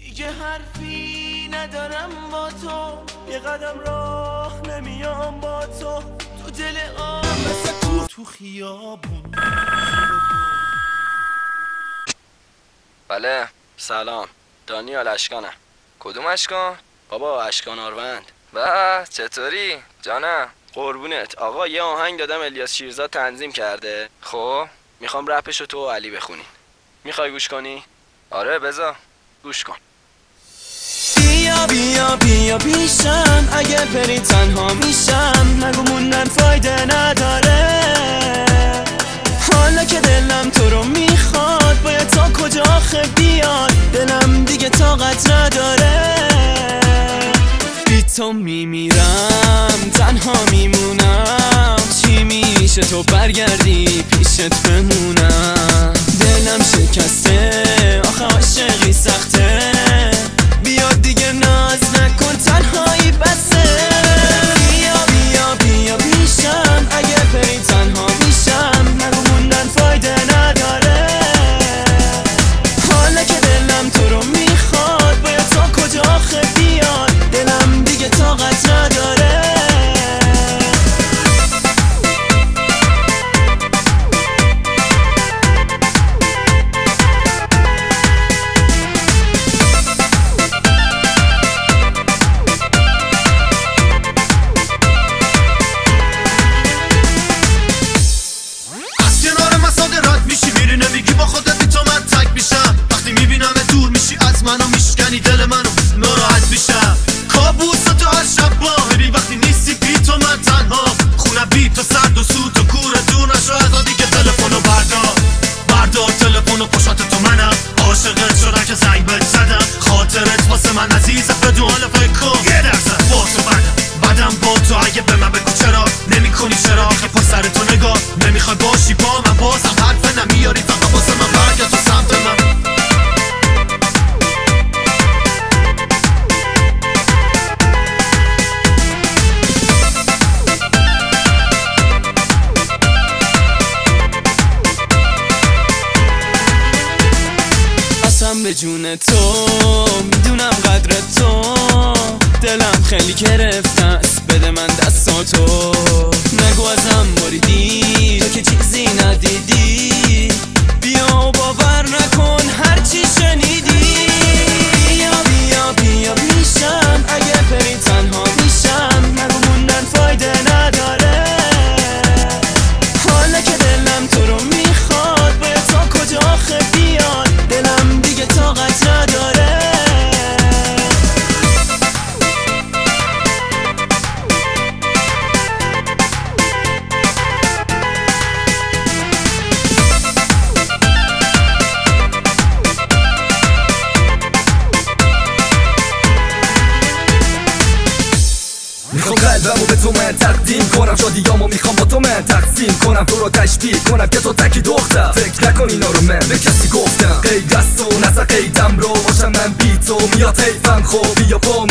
دیگه حرفی ندارم با تو. یه قدم راه نمیام با تو. تو دل آم تو تو خیابون. بله سلام. دانیال اشکانم. کدوم اشکان؟ بابا اشکان آروند. به چطوری؟ جانم. قربونت. آقا یه آهنگ دادم الیاس شیرزاد تنظیم کرده. خب می‌خوام رپشو تو و علی بخونین. می‌خوای گوش کنی؟ آره بزا گوش کن. بیا پیشم اگه بری تنها میشم. نگو موندن فایده نداره. حالا که دلم تو رو می‌خواد باید تا کجا آخه بیاد؟ دلم دیگه طاقت نداره. بی تو میمیرم تنها میمونم. چی میشه تو برگردی پیشت بمونم؟ دلم شکسته آخه عاشقی سخته خودت بی تو من تک میشم. وقتی می‌بینم دور میشی از منو میشکنی. دل منو ناراحت میشم. کابوس تو از شب با میری وقتی نیستی بی تو من تنها. خونه بی تو سرد و سوت و کور دور نشو از دیگه تلفنو بردار. بردار تلفنو پشت تو منم. عاشقت شدم که زنگ بهت زدم. خاطرت واسه من عزیزه بدون حال فکر کن یه درصد با تو بدم. بدم با تو اگه به من بگو چرا؟ نمی کنی چرا؟ که پا سر تو نگاه. نمی‌خوای باشی با من بازم حرف نمیاری. فقط واسه من برگرد تو سمت من. قسم به جون تو می‌دونم قدر تو. دلم خیلی گرفته است بده من دستاتو. نگو ازم بریدی. من تقدیم کنم. شادیامو می‌خوام با تو من تقسیم کنم تو رو تشبیه کنم که تو تکی دختر. فکر نکن اینا رو من به کسی گفتم. قید دست و نزا قیدم رو باشم من بی تو. میاد حیفم خب بیا با